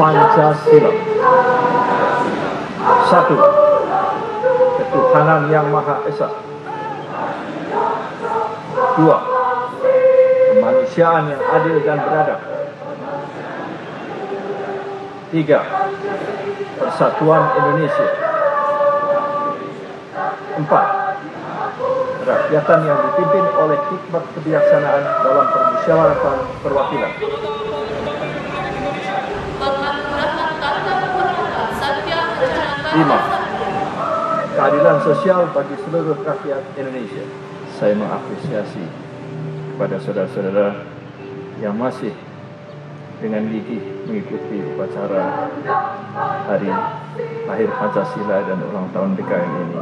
Pancasila. Satu, ketuhanan yang Maha Esa. Dua, kemanusiaan yang adil dan beradab. Tiga, persatuan Indonesia. Empat, kerakyatan yang dipimpin oleh hikmat kebijaksanaan dalam permusyawaratan perwakilan. Lima, keadilan sosial bagi seluruh rakyat Indonesia. Saya mengapresiasi kepada saudara-saudara yang masih dengan gigih mengikuti upacara hari lahir Pancasila dan ulang tahun DKM ini.